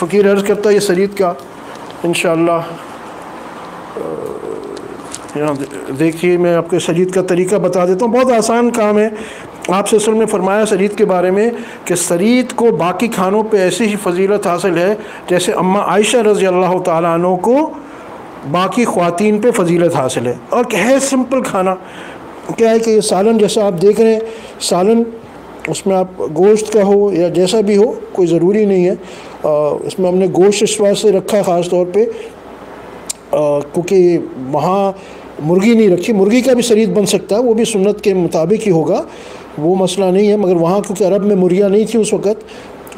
फ़कीर अर्ज़ करता है, ये शरीत का इन देखिए, मैं आपको शरीत का तरीका बता देता हूँ। बहुत आसान काम है। आपसे असल में फरमाया शरीत के बारे में कि शरीत को बाकी खानों पे ऐसी ही फजीलत हासिल है जैसे अम्मा आयशा रज़ी अल्लाह तु को बाकी ख़वातीन पे फजीलत हासिल है। और क्या है सिंपल खाना। क्या है कि ये सालन, जैसा आप देख रहे हैं, सालन उसमें आप गोश्त का हो या जैसा भी हो, कोई ज़रूरी नहीं है। इसमें हमने गोश्त इस वास्ते रखा ख़ास तौर पे क्योंकि वहाँ मुर्गी नहीं रखी। मुर्गी का भी शरीर बन सकता है, वो भी सुन्नत के मुताबिक ही होगा, वो मसला नहीं है। मगर वहाँ क्योंकि अरब में मुर्गियाँ नहीं थी उस वक़्त,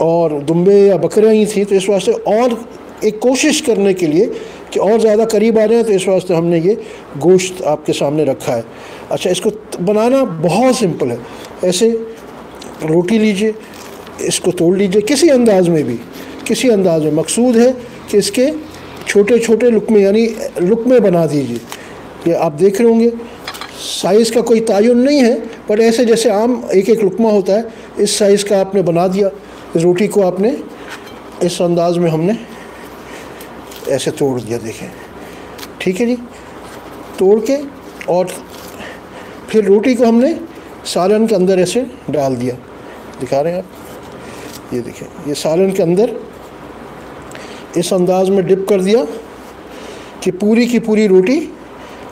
और दुम्बे या बकरियाँ ही थी तो इस वास्ते और एक कोशिश करने के लिए कि और ज़्यादा करीब आ हैं तो इस वास्ते हमने ये गोश्त आपके सामने रखा है। अच्छा इसको बनाना बहुत सिंपल है। ऐसे रोटी लीजिए, इसको तोड़ लीजिए, किसी अंदाज में भी, किसी अंदाज में, मकसूद है कि इसके छोटे छोटे लुकमे यानी लुकमे बना दीजिए। ये आप देख रहे होंगे साइज़ का कोई तयन नहीं है, पर ऐसे जैसे आम एक एक लुकमा होता है, इस साइज़ का आपने बना दिया, इस रोटी को आपने, इस अंदाज में हमने ऐसे तोड़ दिया, देखें। ठीक है जी? तोड़ के और फिर रोटी को हमने सालन के अंदर ऐसे डाल दिया। दिखा रहे हैं आप। ये देखें, ये सालन के अंदर इस अंदाज में डिप कर दिया कि पूरी की पूरी रोटी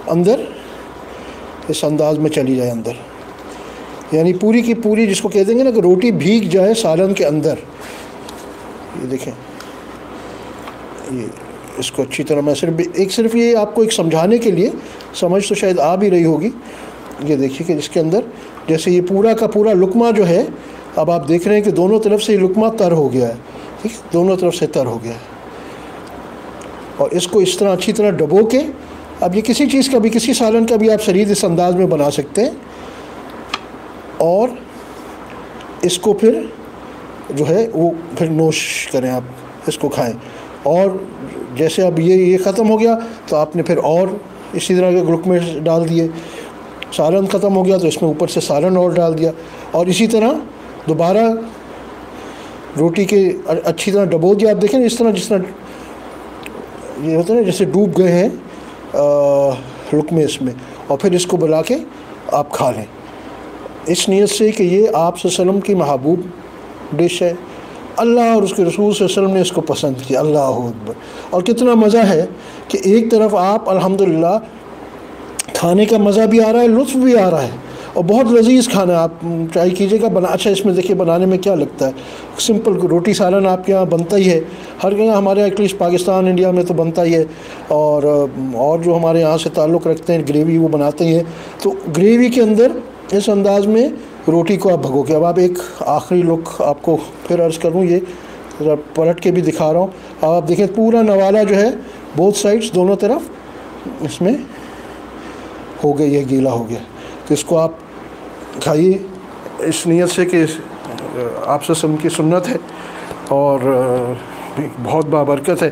अंदर, इस अंदाज में चली जाए अंदर। यानी पूरी की पूरी जिसको कह देंगे ना कि रोटी भीग जाए सालन के अंदर। ये देखें, ये इसको अच्छी तरह मैं सिर्फ़, एक सिर्फ़ ये आपको एक समझाने के लिए, समझ तो शायद आ भी रही होगी। ये देखिए कि इसके अंदर जैसे ये पूरा का पूरा लुकमा जो है अब आप देख रहे हैं कि दोनों तरफ़ से ये लुकमा तर हो गया है। ठीक है? दोनों तरफ़ से तर हो गया है। और इसको इस तरह अच्छी तरह डबो के, अब ये किसी चीज़ का भी, किसी सालन का भी आप शरीर इस अंदाज में बना सकते हैं। और इसको फिर जो है, वो फिर नोश करें आप, इसको खाएँ। और जैसे अब ये ये ख़त्म हो गया तो आपने फिर और इसी तरह के ग्रुप में डाल दिए। सालन ख़त्म हो गया तो इसमें ऊपर से सालन और डाल दिया। और इसी तरह दोबारा रोटी के अच्छी तरह डबो दिया। आप देखें इस तरह जिस तरह ये होता है ना, जैसे डूब गए हैं रुक में इसमें। और फिर इसको बुला के आप खा लें। इस नीयत से कि ये आप वसल्लम की महबूब डिश है। अल्लाह और उसके रसूल वसल्लम ने इसको पसंद किया। अल्लाह अकबर। और कितना मज़ा है कि एक तरफ़ आप, अल्हम्दुलिल्लाह, खाने का मज़ा भी आ रहा है, लुत्फ़ भी आ रहा है। और बहुत लजीज़ खाना आप ट्राई कीजिएगा। बना अच्छा इसमें देखिए, बनाने में क्या लगता है? सिंपल रोटी सालन आपके यहाँ बनता ही है। हर जगह हमारे एटलीस्ट पाकिस्तान, इंडिया में तो बनता ही है। और और जो हमारे यहाँ से ताल्लुक़ रखते हैं, ग्रेवी वो बनाते ही हैं। तो ग्रेवी के अंदर, इस अंदाज में रोटी को आप भगो के अब आप एक आखिरी लुक आपको फिर अर्ज़ करूँ, ये पलट के भी दिखा रहा हूँ। अब आप देखें, पूरा नवाला जो है बोथ साइड्स दोनों तरफ़, इसमें हो गया, ये गीला हो गया। तो इसको आप खाइए। इस नीयत से कि आपसे की सुन्नत है और बहुत बाबरकत है।